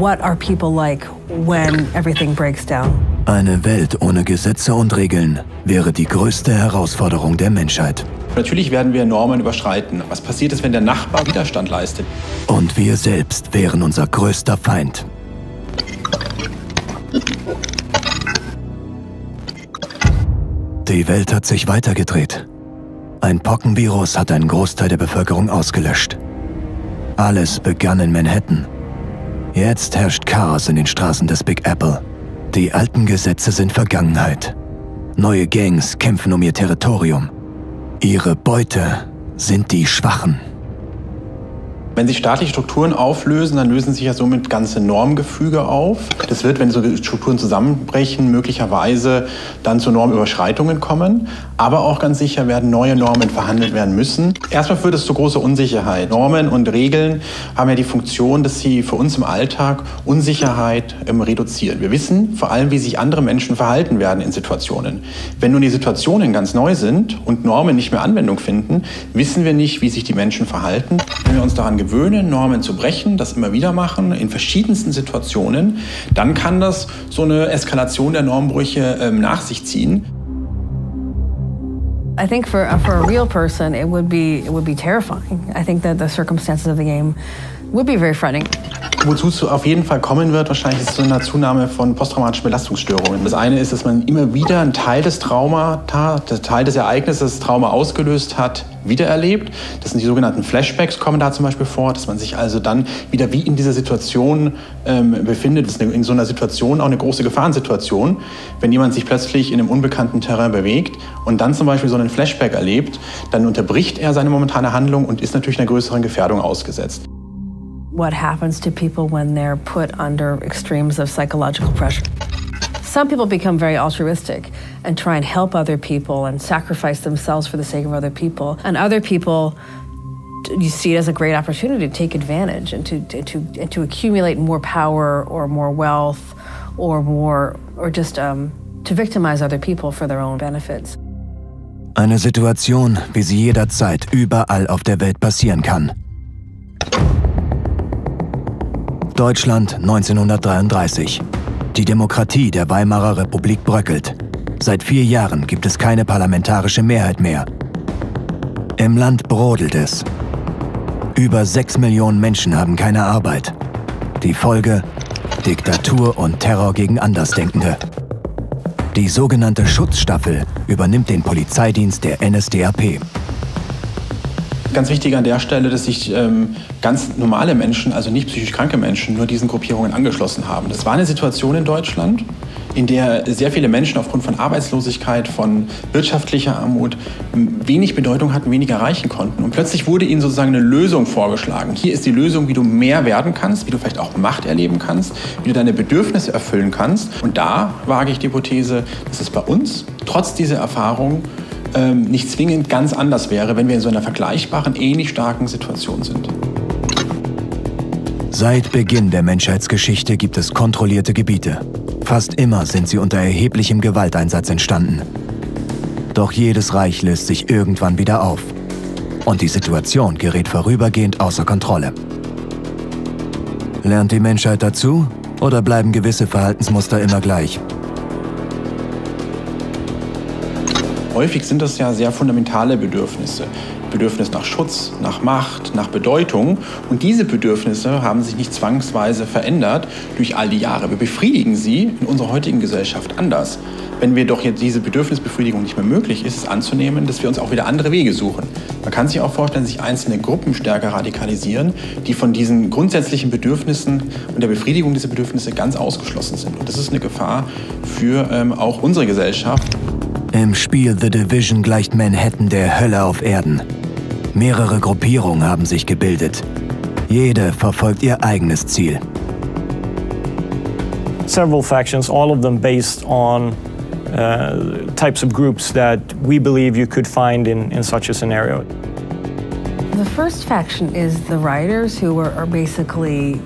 What are people like when everything breaks down? Eine Welt ohne Gesetze und Regeln wäre die größte Herausforderung der Menschheit. Natürlich werden wir Normen überschreiten. Was passiert ist, wenn der Nachbar Widerstand leistet? Und wir selbst wären unser größter Feind. Die Welt hat sich weitergedreht. Ein Pockenvirus hat einen Großteil der Bevölkerung ausgelöscht. Alles begann in Manhattan. Jetzt herrscht Chaos in den Straßen des Big Apple. Die alten Gesetze sind Vergangenheit. Neue Gangs kämpfen um ihr Territorium. Ihre Beute sind die Schwachen. Wenn sich staatliche Strukturen auflösen, dann lösen sich ja somit ganze Normgefüge auf. Das wird, wenn so Strukturen zusammenbrechen, möglicherweise dann zu Normüberschreitungen kommen. Aber auch ganz sicher werden neue Normen verhandelt werden müssen. Erstmal führt es zu großer Unsicherheit. Normen und Regeln haben ja die Funktion, dass sie für uns im Alltag Unsicherheit ähm, reduzieren. Wir wissen vor allem, wie sich andere Menschen verhalten werden in Situationen. Wenn nun die Situationen ganz neu sind und Normen nicht mehr Anwendung finden, wissen wir nicht, wie sich die Menschen verhalten. Wenn wir uns daran gewöhnen, Normen zu brechen, das immer wieder machen, in verschiedensten Situationen, dann kann das so eine Eskalation der Normbrüche ähm, nach sich ziehen. I think for, uh, for a real person, it would be it would be terrifying. I think that the circumstances of the game would be very frightening. Wozu es auf jeden Fall kommen wird, wahrscheinlich ist so eine Zunahme von posttraumatischen Belastungsstörungen. Das eine ist, dass man immer wieder einen Teil des Traumata, der Teil des Ereignisses, das das Trauma ausgelöst hat, wiedererlebt. Das sind die sogenannten Flashbacks, kommen da zum Beispiel vor, dass man sich also dann wieder wie in dieser Situation ähm, befindet. Das ist in so einer Situation auch eine große Gefahrensituation, wenn jemand sich plötzlich in einem unbekannten Terrain bewegt und dann zum Beispiel so einen Flashback erlebt, dann unterbricht er seine momentane Handlung und ist natürlich einer größeren Gefährdung ausgesetzt. What happens to people when they're put under extremes of psychological pressure? Some people become very altruistic and try and help other people and sacrifice themselves for the sake of other people. And other people, you see it as a great opportunity to take advantage and to, to, and to accumulate more power or more wealth or more, or just um, to victimize other people for their own benefits. Eine Situation, wie sie jederzeit überall auf der Welt passieren kann. Deutschland 1933. Die Demokratie der Weimarer Republik bröckelt. Seit vier Jahren gibt es keine parlamentarische Mehrheit mehr. Im Land brodelt es. Über sechs Millionen Menschen haben keine Arbeit. Die Folge? Diktatur und Terror gegen Andersdenkende. Die sogenannte Schutzstaffel übernimmt den Polizeidienst der NSDAP. Ganz wichtig an der Stelle, dass sich ähm, ganz normale Menschen, also nicht psychisch kranke Menschen, nur diesen Gruppierungen angeschlossen haben. Das war eine Situation in Deutschland, in der sehr viele Menschen aufgrund von Arbeitslosigkeit, von wirtschaftlicher Armut wenig Bedeutung hatten, wenig erreichen konnten. Und plötzlich wurde ihnen sozusagen eine Lösung vorgeschlagen. Hier ist die Lösung, wie du mehr werden kannst, wie du vielleicht auch Macht erleben kannst, wie du deine Bedürfnisse erfüllen kannst. Und da wage ich die Hypothese, dass es bei uns trotz dieser Erfahrung ähm, nicht zwingend ganz anders wäre, wenn wir in so einer vergleichbaren, ähnlich starken Situation sind. Seit Beginn der Menschheitsgeschichte gibt es kontrollierte Gebiete. Fast immer sind sie unter erheblichem Gewalteinsatz entstanden. Doch jedes Reich löst sich irgendwann wieder auf. Und die Situation gerät vorübergehend außer Kontrolle. Lernt die Menschheit dazu oder bleiben gewisse Verhaltensmuster immer gleich? Häufig sind das ja sehr fundamentale Bedürfnisse. Bedürfnis nach Schutz, nach Macht, nach Bedeutung. Und diese Bedürfnisse haben sich nicht zwangsweise verändert durch all die Jahre. Wir befriedigen sie in unserer heutigen Gesellschaft anders. Wenn wir doch jetzt diese Bedürfnisbefriedigung nicht mehr möglich ist, ist anzunehmen, dass wir uns auch wieder andere Wege suchen. Man kann sich auch vorstellen, sich einzelne Gruppen stärker radikalisieren, die von diesen grundsätzlichen Bedürfnissen und der Befriedigung dieser Bedürfnisse ganz ausgeschlossen sind. Und das ist eine Gefahr für ähm, auch unsere Gesellschaft. Im Spiel The Division gleicht Manhattan der Hölle auf Erden. Mehrere Gruppierungen haben sich gebildet. Jede verfolgt ihr eigenes Ziel. Several factions, all of them based on uh, types of groups that we believe you could find in, in such a scenario. The first faction is the rioters who are, are basically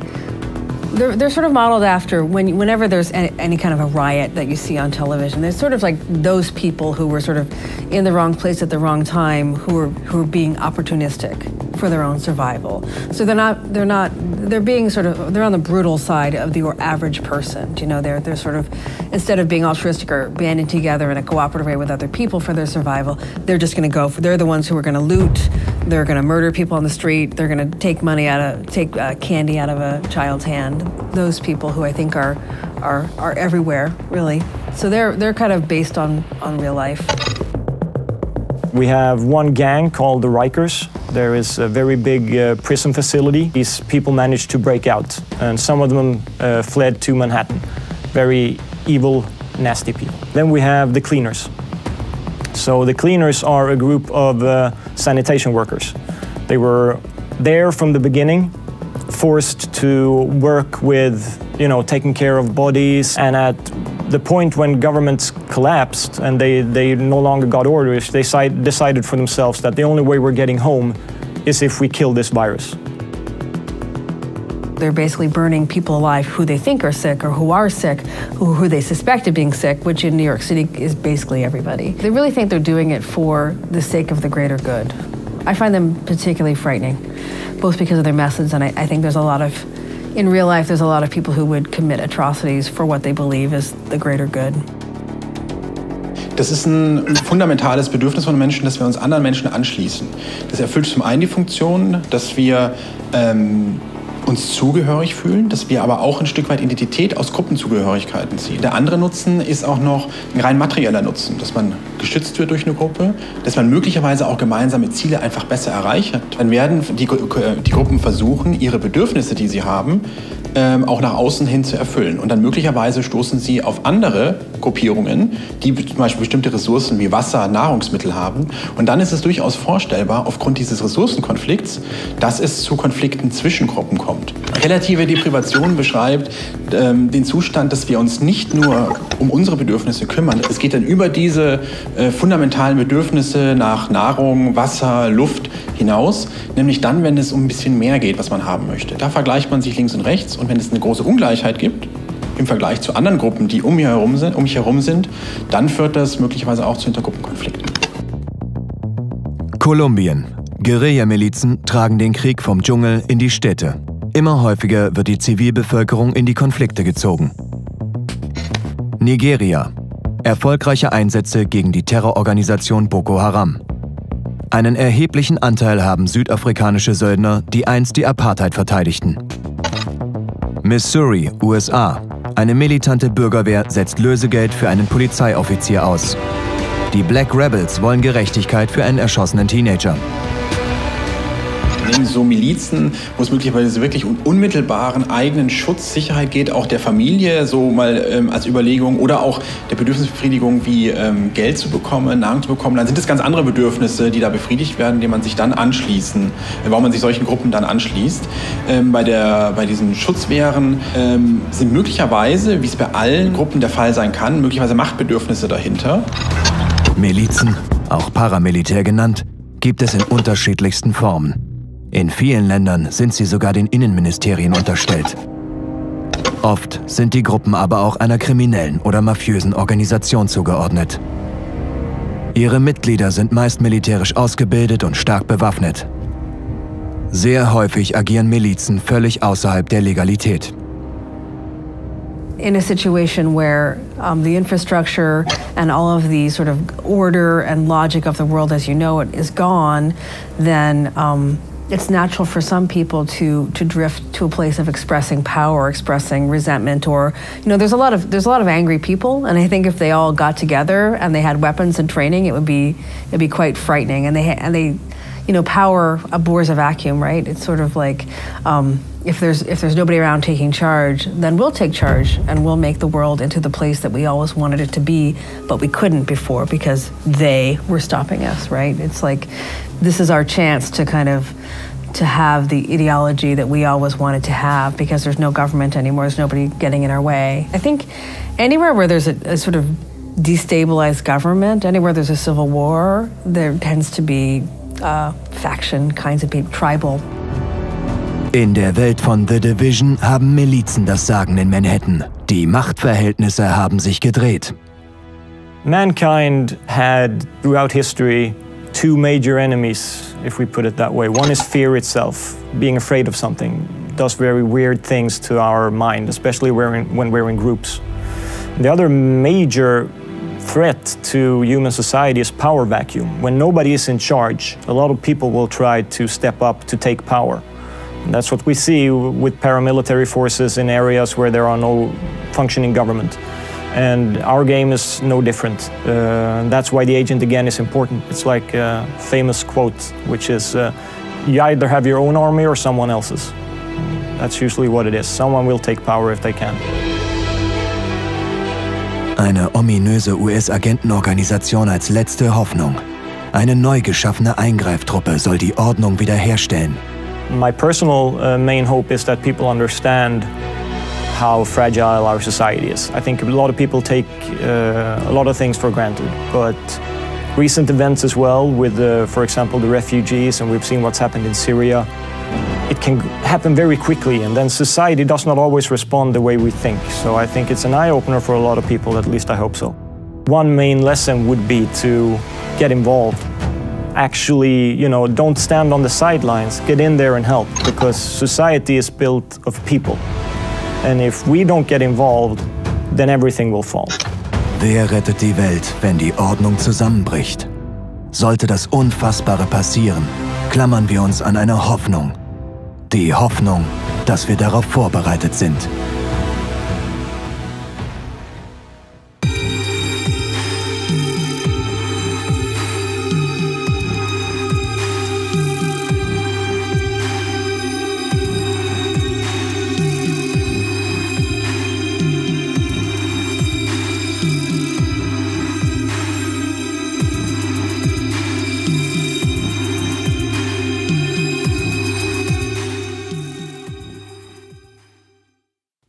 They're, they're sort of modeled after when, whenever there's any, any, kind of a riot that you see on television. They're sort of like those people who were sort of in the wrong place at the wrong time, who are who are being opportunistic for their own survival. So they're not they're not they're being sort of they're on the brutal side of the average person. You know, they're they're sort of instead of being altruistic or banding together in a cooperative way with other people for their survival, they're just going to go for they're the ones who are going to loot, they're going to murder people on the street, they're going to take money out of take uh, candy out of a child's hand those people who I think are, are, are everywhere, really. So they're, they're kind of based on, on real life. We have one gang called the Rikers. There is a very big uh, prison facility. These people managed to break out, and some of them uh, fled to Manhattan. Very evil, nasty people. Then we have the cleaners. So the cleaners are a group of uh, sanitation workers. They were there from the beginning forced to work with, you know, taking care of bodies. And at the point when governments collapsed and they, they no longer got orders, they decided for themselves that the only way we're getting home is if we kill this virus. They're basically burning people alive who they think are sick or who are sick, who, who they suspect of being sick, which in New York City is basically everybody. They really think they're doing it for the sake of the greater good. I find them particularly frightening both because of their methods, and I, I think there's a lot of, in real life, there's a lot of people who would commit atrocities for what they believe is the greater good. Das ist ein fundamentales Bedürfnis von Menschen, dass wir uns anderen Menschen anschließen. Das erfüllt zum einen die Funktion, dass wir ähm, uns zugehörig fühlen, dass wir aber auch ein Stück weit Identität aus Gruppenzugehörigkeiten ziehen. Der andere Nutzen ist auch noch ein rein materieller Nutzen, dass man geschützt wird durch eine Gruppe, dass man möglicherweise auch gemeinsame Ziele einfach besser erreicht. Dann werden die, die Gruppen versuchen, ihre Bedürfnisse, die sie haben, ähm, auch nach außen hin zu erfüllen. Und dann möglicherweise stoßen sie auf andere Gruppierungen, die zum Beispiel bestimmte Ressourcen wie Wasser, Nahrungsmittel haben. Und dann ist es durchaus vorstellbar, aufgrund dieses Ressourcenkonflikts, dass es zu Konflikten zwischen Gruppen kommt. Relative Deprivation beschreibt ähm, den Zustand, dass wir uns nicht nur um unsere Bedürfnisse kümmern. Es geht dann über diese äh, fundamentalen Bedürfnisse nach Nahrung, Wasser, Luft hinaus, nämlich dann, wenn es um ein bisschen mehr geht, was man haben möchte. Da vergleicht man sich links und rechts und wenn es eine große Ungleichheit gibt, im Vergleich zu anderen Gruppen, die um, herum sind, um mich herum sind, dann führt das möglicherweise auch zu Intergruppenkonflikten. Kolumbien. Guerilla-Milizen tragen den Krieg vom Dschungel in die Städte. Immer häufiger wird die Zivilbevölkerung in die Konflikte gezogen. Nigeria. Erfolgreiche Einsätze gegen die Terrororganisation Boko Haram. Einen erheblichen Anteil haben südafrikanische Söldner, die einst die Apartheid verteidigten. Missouri, USA. Eine militante Bürgerwehr setzt Lösegeld für einen Polizeioffizier aus. Die Black Rebels wollen Gerechtigkeit für einen erschossenen Teenager in so Milizen, wo es möglicherweise wirklich um unmittelbaren eigenen Schutz, Sicherheit geht, auch der Familie, so mal ähm, als Überlegung, oder auch der Bedürfnisbefriedigung, wie ähm, Geld zu bekommen, Nahrung zu bekommen, dann sind es ganz andere Bedürfnisse, die da befriedigt werden, denen man sich dann anschließen, äh, warum man sich solchen Gruppen dann anschließt. Ähm, bei, der, bei diesen Schutzwehren ähm, sind möglicherweise, wie es bei allen Gruppen der Fall sein kann, möglicherweise Machtbedürfnisse dahinter. Milizen, auch Paramilitär genannt, gibt es in unterschiedlichsten Formen. In vielen Ländern sind sie sogar den Innenministerien unterstellt. Oft sind die Gruppen aber auch einer kriminellen oder mafiösen Organisation zugeordnet. Ihre Mitglieder sind meist militärisch ausgebildet und stark bewaffnet. Sehr häufig agieren Milizen völlig außerhalb der Legalität. in a situation where um, the infrastructure and all of the sort of order and logic of the world as you know it is gone, then um, it's natural for some people to to drift to a place of expressing power, expressing resentment, or you know, there's a lot of there's a lot of angry people, and I think if they all got together and they had weapons and training, it would be it'd be quite frightening. And they and they, you know, power abhors a vacuum, right? It's sort of like. Um, if there's if there's nobody around taking charge, then we'll take charge and we'll make the world into the place that we always wanted it to be, but we couldn't before because they were stopping us, right? It's like this is our chance to kind of to have the ideology that we always wanted to have because there's no government anymore, there's nobody getting in our way. I think anywhere where there's a, a sort of destabilized government, anywhere there's a civil war, there tends to be uh, faction kinds of people, tribal In der Welt von The Division haben Milizen das Sagen in Manhattan. Die Machtverhältnisse haben sich gedreht. Mankind had, throughout history, two major enemies, if we put it that way. One is fear itself, being afraid of something. Does very weird things to our mind, especially when we're in groups. The other major threat to human society is power vacuum. When nobody is in charge, a lot of people will try to step up to take power. That's what we see with paramilitary forces in areas where there are no functioning government. And our game is no different. Uh, that's why the agent again is important. It's like a famous quote, which is uh, you either have your own army or someone else's. That's usually what it is. Someone will take power if they can. Eine ominöse US-Agentenorganisation als letzte Hoffnung. Eine neu geschaffene Eingreiftruppe soll die Ordnung wiederherstellen. My personal uh, main hope is that people understand how fragile our society is. I think a lot of people take uh, a lot of things for granted, but recent events as well, with, uh, for example, the refugees, and we've seen what's happened in Syria, it can happen very quickly, and then society does not always respond the way we think. So I think it's an eye opener for a lot of people, at least I hope so. One main lesson would be to get involved actually, you know, don't stand on the sidelines, get in there and help because society is built of people. And if we don't get involved, then everything will fall. Wer rettet die Welt, wenn die Ordnung zusammenbricht? Sollte das Unfassbare passieren, klammern wir uns an eine Hoffnung. Die Hoffnung, dass wir darauf vorbereitet sind.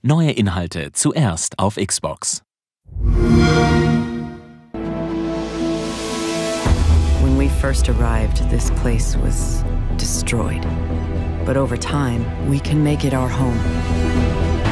Neue Inhalte zuerst auf Xbox. When we first arrived, this place was destroyed. But over time, we can make it our home.